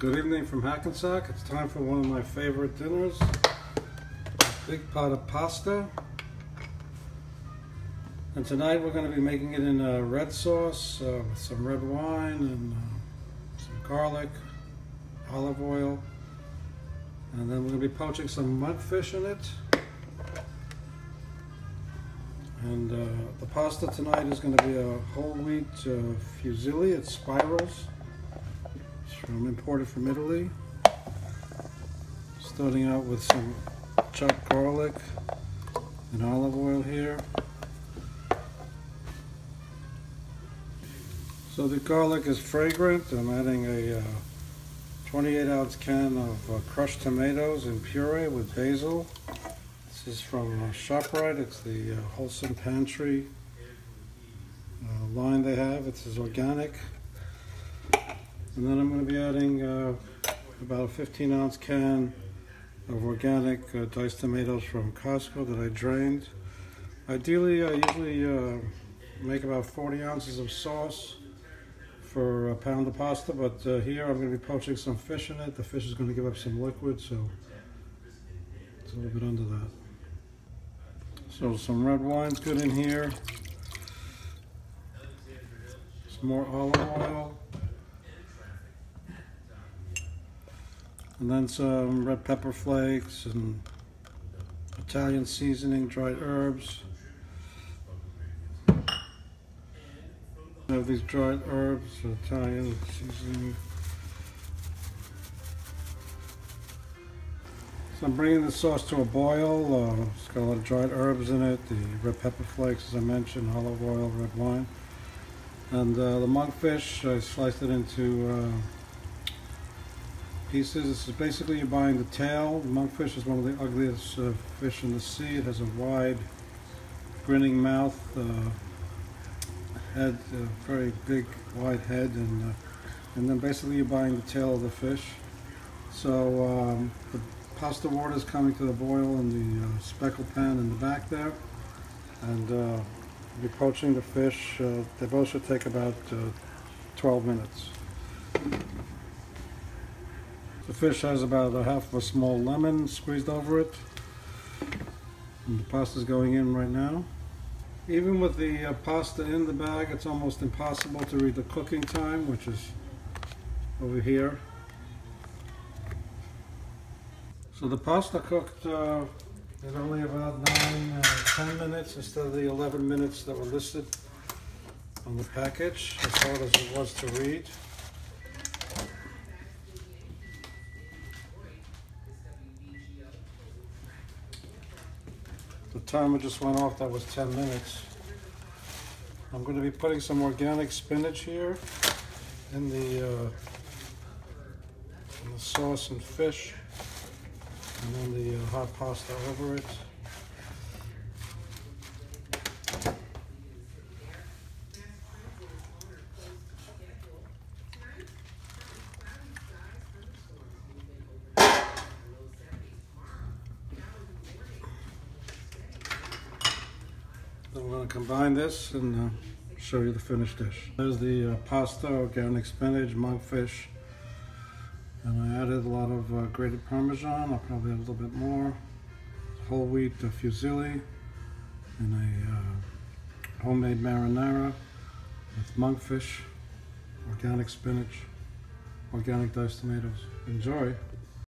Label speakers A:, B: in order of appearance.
A: Good evening from Hackensack. It's time for one of my favorite dinners. A big pot of pasta. And tonight we're going to be making it in a red sauce uh, with some red wine and uh, some garlic, olive oil. And then we're going to be poaching some monkfish in it. And uh, the pasta tonight is going to be a whole wheat uh, fusilli. It's spirals. It's from imported from Italy. Starting out with some chopped garlic and olive oil here. So the garlic is fragrant. I'm adding a uh, 28 ounce can of uh, crushed tomatoes in puree with basil. This is from uh, ShopRite. It's the uh, Wholesome Pantry uh, line they have. It is organic. And then I'm going to be adding uh, about a 15 ounce can of organic uh, diced tomatoes from Costco that I drained. Ideally, I usually uh, make about 40 ounces of sauce for a pound of pasta, but uh, here I'm going to be poaching some fish in it. The fish is going to give up some liquid, so it's a little bit under that. So some red wine's good in here. Some more olive oil. And then some red pepper flakes and Italian seasoning, dried herbs. I have these dried herbs, Italian seasoning. So I'm bringing the sauce to a boil. Uh, it's got a lot of dried herbs in it, the red pepper flakes, as I mentioned, olive oil, red wine. And uh, the monkfish, I sliced it into uh, pieces. This is basically you're buying the tail. The monkfish is one of the ugliest uh, fish in the sea. It has a wide, grinning mouth, uh, head, very big, wide head, and uh, and then basically you're buying the tail of the fish. So um, the pasta water is coming to the boil in the uh, speckle pan in the back there. And uh, be poaching the fish. Uh, they both should take about uh, 12 minutes. The fish has about a half of a small lemon squeezed over it. And the pasta is going in right now. Even with the uh, pasta in the bag, it's almost impossible to read the cooking time, which is over here. So the pasta cooked uh, in only about 9, uh, 10 minutes instead of the 11 minutes that were listed on the package, as hard as it was to read. The timer just went off, that was 10 minutes. I'm going to be putting some organic spinach here in the, uh, in the sauce and fish and then the uh, hot pasta over it. We're going to combine this and uh, show you the finished dish. There's the uh, pasta, organic spinach, monkfish, and I added a lot of uh, grated Parmesan. I'll probably add a little bit more. Whole wheat fusilli and a uh, homemade marinara with monkfish, organic spinach, organic diced tomatoes. Enjoy.